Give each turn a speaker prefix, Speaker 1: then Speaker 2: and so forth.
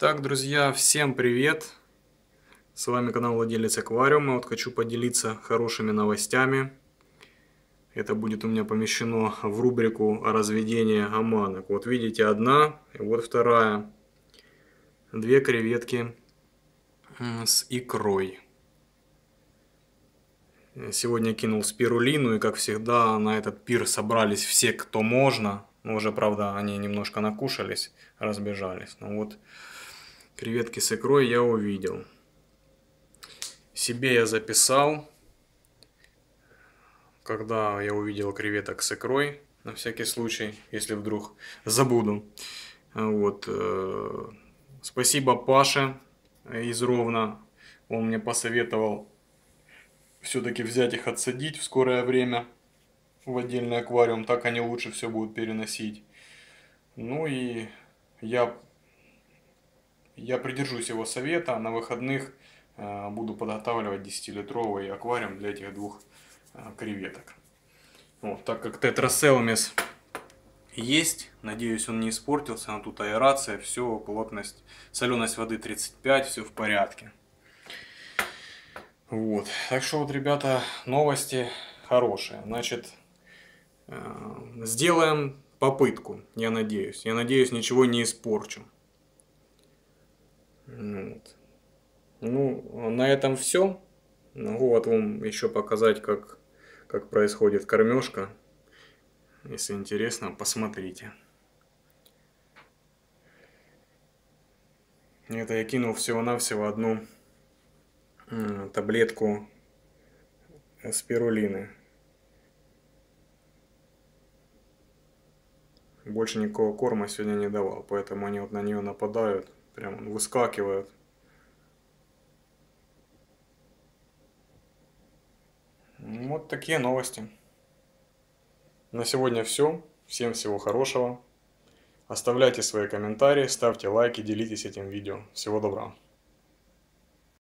Speaker 1: Так, друзья, всем привет! С вами канал Владелец Аквариума. Вот хочу поделиться хорошими новостями. Это будет у меня помещено в рубрику о разведении оманок. Вот видите, одна, и вот вторая. Две креветки с икрой. Сегодня кинул спирулину, и как всегда на этот пир собрались все, кто можно. Но уже, правда, они немножко накушались, разбежались. Но вот Креветки с икрой я увидел. Себе я записал, когда я увидел креветок с икрой, на всякий случай, если вдруг забуду. Вот. Э, спасибо Паше из Ровно. Он мне посоветовал все-таки взять их отсадить в скорое время в отдельный аквариум. Так они лучше все будут переносить. Ну и я я придержусь его совета. На выходных э, буду подготавливать 10-литровый аквариум для этих двух э, креветок. Вот, так как тетрасеумис есть, надеюсь он не испортился, но тут аэрация, все, плотность, соленость воды 35, все в порядке. Вот, так что вот, ребята, новости хорошие. Значит, э, сделаем попытку, я надеюсь. Я надеюсь, ничего не испорчу. Вот. Ну, на этом все. Могу вот вам еще показать, как, как происходит кормежка. Если интересно, посмотрите. Это я кинул всего-навсего одну таблетку спирулины. Больше никакого корма сегодня не давал, поэтому они вот на нее нападают. Прям выскакивают. Вот такие новости. На сегодня все. Всем всего хорошего. Оставляйте свои комментарии, ставьте лайки, делитесь этим видео. Всего доброго.